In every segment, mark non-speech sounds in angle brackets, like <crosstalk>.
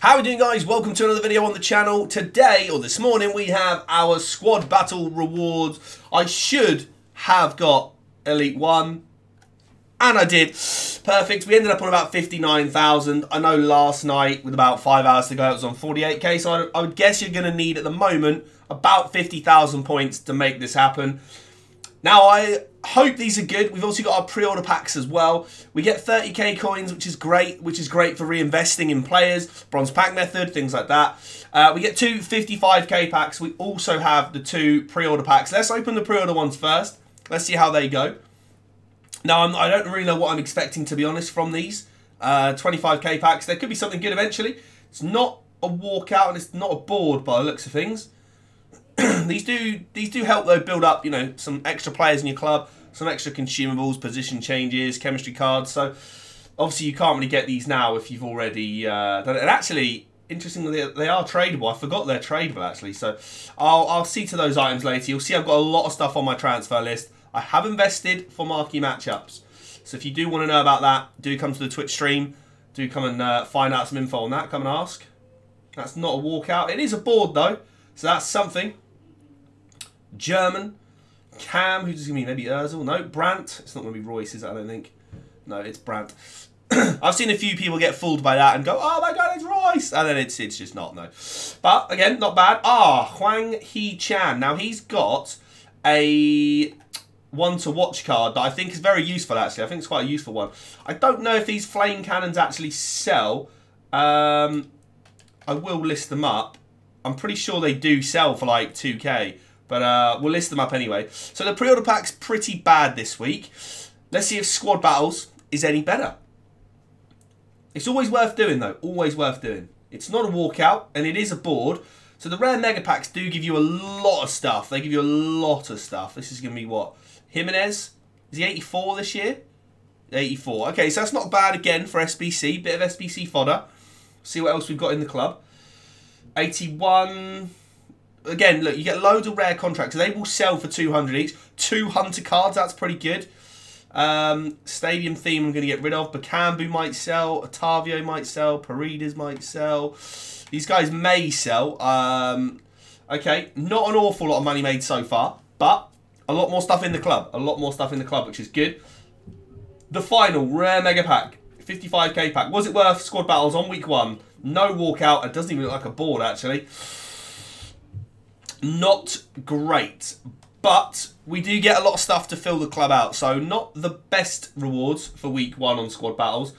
How are we doing guys? Welcome to another video on the channel. Today, or this morning, we have our squad battle rewards. I should have got Elite 1, and I did. Perfect. We ended up on about 59,000. I know last night, with about 5 hours to go, it was on 48k, so I, I would guess you're going to need, at the moment, about 50,000 points to make this happen. Now, I hope these are good. We've also got our pre-order packs as well. We get 30k coins, which is great, which is great for reinvesting in players, bronze pack method, things like that. Uh, we get two 55k packs. We also have the two pre-order packs. Let's open the pre-order ones first. Let's see how they go. Now, I'm, I do not really know what I'm expecting, to be honest, from these uh, 25k packs. There could be something good eventually. It's not a walkout and it's not a board by the looks of things. <clears throat> these do these do help though build up you know some extra players in your club, some extra consumables, position changes, chemistry cards. So obviously you can't really get these now if you've already uh, done it. And actually, interestingly, they are tradable. I forgot they're tradable actually. So I'll I'll see to those items later. You'll see I've got a lot of stuff on my transfer list. I have invested for marquee matchups. So if you do want to know about that, do come to the Twitch stream. Do come and uh, find out some info on that. Come and ask. That's not a walkout. It is a board though. So that's something. German. Cam, who's going to be maybe Ozil? No, Brandt. It's not going to be Reus, is? I don't think. No, it's Brandt. <coughs> I've seen a few people get fooled by that and go, oh my god, it's Reus. And then it's it's just not, no. But, again, not bad. Ah, Hwang Hee-chan. Now, he's got a one to watch card that I think is very useful, actually. I think it's quite a useful one. I don't know if these flame cannons actually sell. Um, I will list them up. I'm pretty sure they do sell for like 2k. But uh, we'll list them up anyway. So the pre-order pack's pretty bad this week. Let's see if Squad Battles is any better. It's always worth doing, though. Always worth doing. It's not a walkout, and it is a board. So the rare mega packs do give you a lot of stuff. They give you a lot of stuff. This is going to be what? Jimenez? Is he 84 this year? 84. Okay, so that's not bad again for SBC. Bit of SBC fodder. See what else we've got in the club. 81 again, look, you get loads of rare contracts. They will sell for 200 each. Two Hunter cards, that's pretty good. Um, stadium theme I'm going to get rid of. Bakambu might sell. Otavio might sell. Paredes might sell. These guys may sell. Um, okay, not an awful lot of money made so far, but a lot more stuff in the club. A lot more stuff in the club, which is good. The final rare mega pack. 55k pack. Was it worth squad battles on week one? No walkout. It doesn't even look like a board, actually not great. But we do get a lot of stuff to fill the club out. So not the best rewards for week one on squad battles.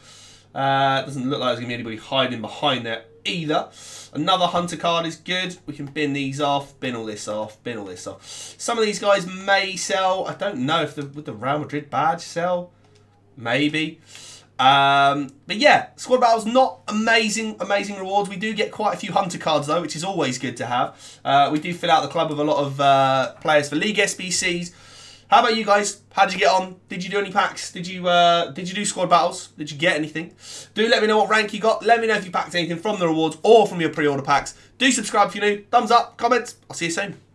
Uh, doesn't look like there's going to be anybody hiding behind there either. Another hunter card is good. We can bin these off, bin all this off, bin all this off. Some of these guys may sell. I don't know if the, would the Real Madrid badge sell. Maybe. Um, but yeah, Squad Battle's not amazing, amazing rewards. We do get quite a few Hunter cards though, which is always good to have. Uh, we do fill out the club with a lot of uh, players for League SBCs. How about you guys? How did you get on? Did you do any packs? Did you uh, did you do squad battles? Did you get anything? Do let me know what rank you got. Let me know if you packed anything from the rewards or from your pre-order packs. Do subscribe if you're new. Thumbs up, comments. I'll see you soon.